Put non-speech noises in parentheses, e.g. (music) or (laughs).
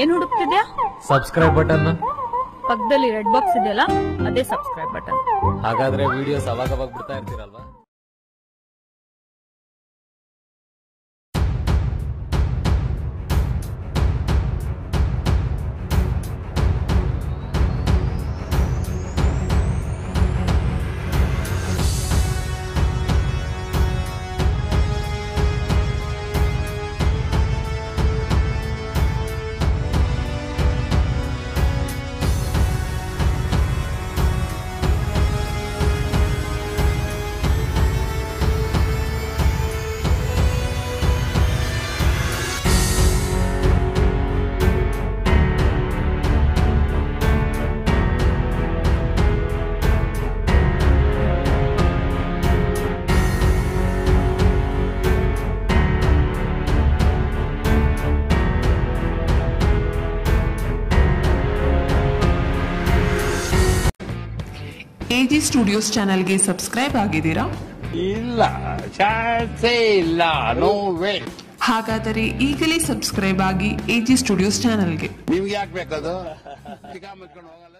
ಏನ್ ಹುಡುಕ್ತಿದ್ಯಾ? Subscribe button ಪಕ್ಕದಲ್ಲಿ ರೆಡ್ ಬಾಕ್ಸ್ ಇದೆಯಲ್ಲ ಅದೇ ಸಬ್ಸ್ಕ್ರೈಬ್ ಬಟನ್ ಹಾಗಾದ್ರೆ ವಿಡಿಯೋಸ್ ಅವಾಗ ಅವಾಗ ಬಿಡ್ತಾ ಇರ್ತೀರಲ್ವಾ? ಎಜಿ ಸ್ಟುಡಿಯೋಸ್ ಚಾನೆಲ್ಗೆ ಸಬ್ಸ್ಕ್ರೈಬ್ ಆಗಿದ್ದೀರಾ? ಇಲ್ಲ ಚಾನ್ಸೇ ಇಲ್ಲ ನೋ ವೇ ಹಾಗಾದರೆ ಈಗಲೇ ಸಬ್ಸ್ಕ್ರೈಬ್ ಆಗಿ ಎಜಿ ಸ್ಟುಡಿಯೋಸ್ ಚಾನೆಲ್ಗೆ ನಿಮ್ಗೆ ಯಾಕೆ ಬೇಕದು (laughs) ಹೋಗಲ್ಲ.